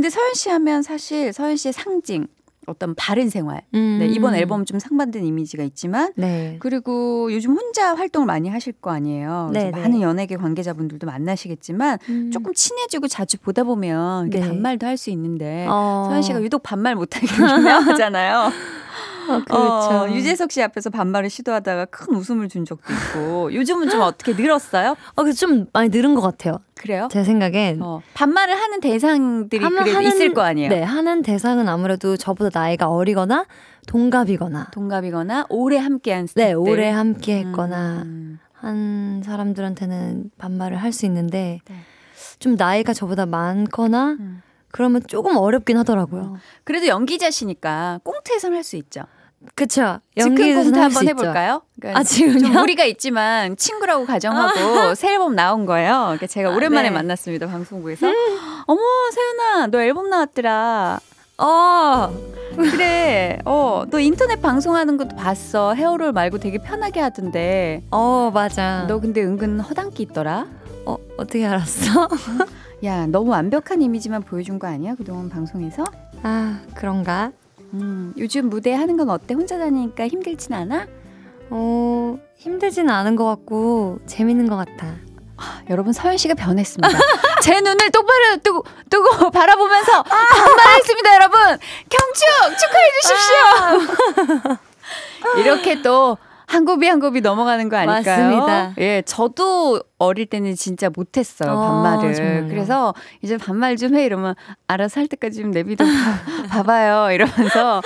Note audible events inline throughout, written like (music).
근데 서현 씨 하면 사실 서현 씨의 상징 어떤 바른 생활. 음. 네, 이번 앨범 좀 상반된 이미지가 있지만 네. 그리고 요즘 혼자 활동을 많이 하실 거 아니에요. 네, 네, 많은 연예계 관계자분들도 만나시겠지만 음. 조금 친해지고 자주 보다 보면 네. 반말도 할 수 있는데 어. 서현 씨가 유독 반말 못하게 (laughs) 유명하잖아요. 어, 그렇죠. 어, 유재석 씨 앞에서 반말을 시도하다가 큰 웃음을 준 적도 있고 (laughs) 요즘은 좀 어떻게 늘었어요? 어, 좀 많이 늘은 것 같아요. 그래요? 제 생각엔 어, 반말을 하는 대상들이 그래 하는, 있을 거 아니에요. 네, 하는 대상은 아무래도 저보다 나이가 어리거나 동갑이거나 동갑이거나 오래 함께한 네, 오래 함께했거나 음. 한 사람들한테는 반말을 할 수 있는데 네. 좀 나이가 저보다 많거나 음. 그러면 조금 어렵긴 하더라고요. 어. 그래도 연기자시니까 꽁트에서는 할 수 있죠. 그쵸. 연기 꽁트 한번 해볼까요? 그러니까 아, 지금 무리가 있지만 친구라고 가정하고 새 앨범 나온 거예요. 그러니까 제가 아, 오랜만에 네. 만났습니다. 방송국에서. 음. 어머, 세연아, 너 앨범 나왔더라. 어, 그래. 어, 너 인터넷 방송하는 것도 봤어. 헤어롤 말고 되게 편하게 하던데. 어, 맞아. 너 근데 은근 허당끼 있더라. 어, 어떻게 알았어? (laughs) 야, 너무 완벽한 이미지만 보여준 거 아니야? 그동안 방송에서? 아, 그런가? 음, 요즘 무대 하는 건 어때? 혼자 다니니까 힘들진 않아? 어, 힘들지는 않은 것 같고 재밌는 것 같아. 아, 여러분 서현 씨가 변했습니다. (laughs) 제 눈을 똑바로 뜨고, 뜨고 (laughs) 바라보면서 반말했습니다, 여러분. 경축 축하해 주십시오. 아. (laughs) 이렇게 또 한 곱이 한 곱이 넘어가는 거 아닐까요? 맞습니다. 예, 저도 어릴 때는 진짜 못했어요 어, 반말을. 정말요? 그래서 이제 반말 좀 해 이러면 알아서 할 때까지 좀 내비도 (laughs) 봐, 봐요 이러면서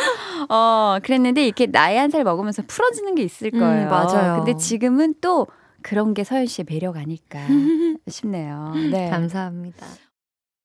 어 그랬는데 이렇게 나이 한 살 먹으면서 풀어지는 게 있을 음, 거예요. 음, 맞아요. 근데 지금은 또 그런 게 서현 씨의 매력 아닐까 (laughs) 싶네요. 네. 감사합니다.